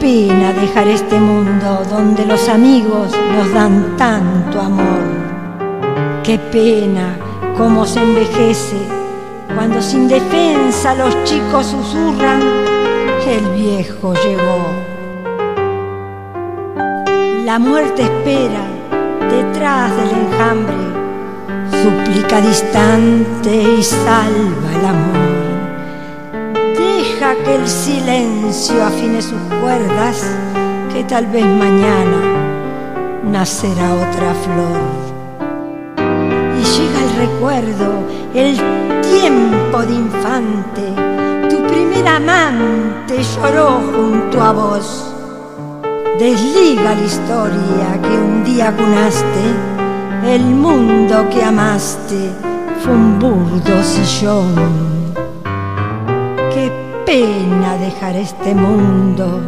pena dejar este mundo donde los amigos nos dan tanto amor. Qué pena cómo se envejece cuando sin defensa los chicos susurran, el viejo llegó. La muerte espera detrás del enjambre, suplica distante y salva el amor. El silencio afine sus cuerdas, que tal vez mañana nacerá otra flor. Y llega el recuerdo, el tiempo de infante, tu primer amante lloró junto a vos. Desliga la historia que un día cunaste, el mundo que amaste fue un burdo sillón pena dejar este mundo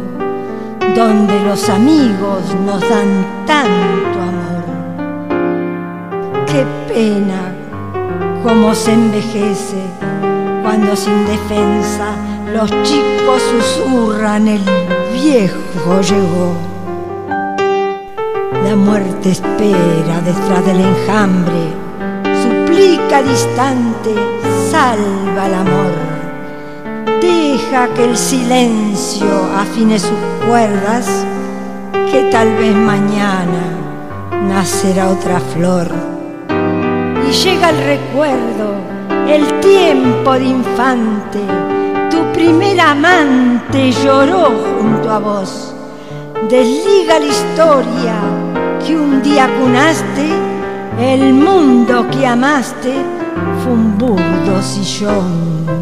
donde los amigos nos dan tanto amor. Qué pena cómo se envejece cuando sin defensa los chicos susurran el viejo llegó. La muerte espera detrás del enjambre, suplica distante, salva el amor Deja que el silencio afine sus cuerdas, que tal vez mañana nacerá otra flor. Y llega el recuerdo, el tiempo de infante, tu primer amante lloró junto a vos. Desliga la historia que un día cunaste, el mundo que amaste fue un burdo sillón.